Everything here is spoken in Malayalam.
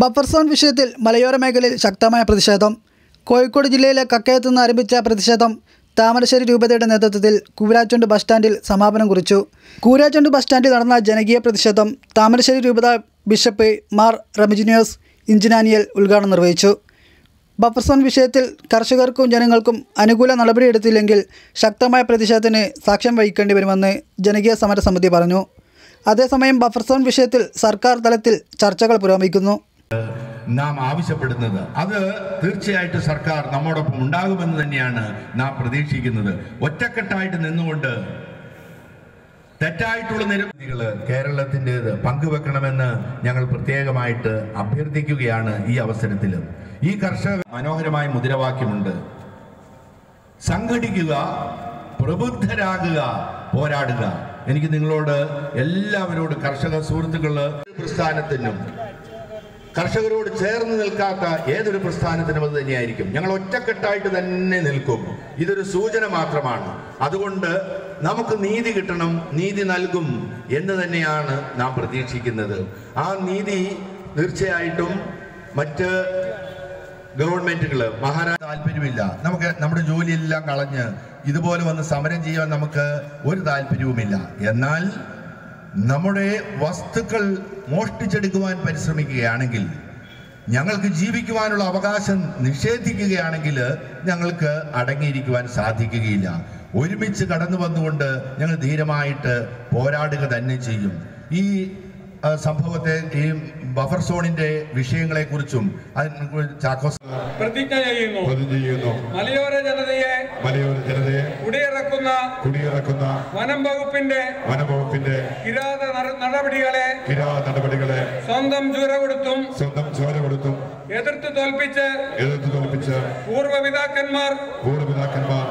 ബഫർ സോൺ വിഷയത്തിൽ മലയോര മേഖലയിൽ ശക്തമായ പ്രതിഷേധം. കോഴിക്കോട് ജില്ലയിലെ കക്കയത്ത് നിന്ന് ആരംഭിച്ച പ്രതിഷേധം താമരശ്ശേരി രൂപതയുടെ നേതൃത്വത്തിൽ കൂരാച്ചുണ്ട് ബസ് സ്റ്റാൻഡിൽ സമാപനം കുറിച്ചു. കൂരാച്ചുണ്ട് ബസ് സ്റ്റാൻഡിൽ നടന്ന ജനകീയ പ്രതിഷേധം താമരശ്ശേരി രൂപത ബിഷപ്പ് മാർ റമിജിനിയോസ് ഇഞ്ചിനാനിയൽ ഉദ്ഘാടനം നിർവഹിച്ചു. ബഫർ സോൺ വിഷയത്തിൽ കർഷകർക്കും ജനങ്ങൾക്കും അനുകൂല നടപടിയെടുത്തില്ലെങ്കിൽ ശക്തമായ പ്രതിഷേധത്തിന് സാക്ഷ്യം വഹിക്കേണ്ടി വരുമെന്ന് ജനകീയ സമരസമിതി പറഞ്ഞു. അതേസമയം ബഫർ സോൺ വിഷയത്തിൽ സർക്കാർ തലത്തിൽ ചർച്ചകൾ പുരോഗമിക്കുന്നു. നാം ആവശ്യപ്പെടുന്നത്. അത് തീർച്ചയായിട്ടും സർക്കാർ നമ്മോടൊപ്പം ഉണ്ടാകുമെന്ന് തന്നെയാണ് നാം പ്രതീക്ഷിക്കുന്നത്. ഒറ്റക്കെട്ടായിട്ട് നിന്നുകൊണ്ട് തെറ്റായിട്ടുള്ള നിരവധികൾ കേരളത്തിന്റെത് പങ്കുവെക്കണമെന്ന് ഞങ്ങൾ പ്രത്യേകമായിട്ട് അഭ്യർത്ഥിക്കുകയാണ് ഈ അവസരത്തിൽ. ഈ കർഷക മനോഹരമായ മുദ്രാവാക്യമുണ്ട്. സംഘടിക്കുക പ്രബുദ്ധരാകുക പോരാടുക. എനിക്ക് നിങ്ങളോട് എല്ലാവരോടും കർഷക സുഹൃത്തുക്കൾ പ്രസ്ഥാനത്തിനും കർഷകരോട് ചേർന്ന് നിൽക്കാത്ത ഏതൊരു പ്രസ്ഥാനത്തിനും അത് തന്നെയായിരിക്കും. ഞങ്ങൾ ഒറ്റക്കെട്ടായിട്ട് തന്നെ നിൽക്കും. ഇതൊരു സൂചന മാത്രമാണ്. അതുകൊണ്ട് നമുക്ക് നീതി കിട്ടണം നീതി നൽകും എന്ന് തന്നെയാണ് നാം പ്രതീക്ഷിക്കുന്നത്. ആ നീതി തീർച്ചയായിട്ടും മറ്റ് ഗവൺമെന്റുകൾ മഹാരാജ് താല്പര്യമില്ല. നമുക്ക് നമ്മുടെ ജോലിയെല്ലാം കളഞ്ഞ് ഇതുപോലെ വന്ന് സമരം ചെയ്യാൻ നമുക്ക് ഒരു താല്പര്യവുമില്ല. എന്നാൽ നമ്മുടെ വസ്തുക്കൾ മോഷ്ടിച്ചെടുക്കുവാൻ പരിശ്രമിക്കുകയാണെങ്കിൽ ഞങ്ങൾക്ക് ജീവിക്കുവാനുള്ള അവകാശം നിഷേധിക്കുകയാണെങ്കിൽ ഞങ്ങൾക്ക് അടങ്ങിയിരിക്കുവാൻ സാധിക്കുകയില്ല. ഒരുമിച്ച് കടന്നു വന്നുകൊണ്ട് ഞങ്ങൾ ധീരമായിട്ട് പോരാടുക തന്നെ ചെയ്യും. ഈ സംഭവത്തെ ഈ ബഫർ സോണിന്റെ വിഷയങ്ങളെ കുറിച്ചും ചാക്കോസ് പ്രതിജ്ഞ ചെയ്യുന്നു. പ്രതിജ്ഞ ചെയ്യുന്നു. മലയോര ജനതയെ മലയോര ജനതയെ കുടിയിറക്കുന്ന കുടിയിറക്കുന്ന വനം വകുപ്പിന്റെ വനംവകുപ്പിന്റെ കിരാത നട- നടപടികളെ കിരാ നടപടികളെ സ്വന്തം ചൂര കൊടുത്തും സ്വന്തം ചോര കൊടുത്തും എതിർത്ത് തോൽപ്പിച്ച് എതിർത്ത് തോൽപ്പിച്ച് പൂർവ്വപിതാക്കന്മാർ പൂർവ്വപിതാക്കന്മാർ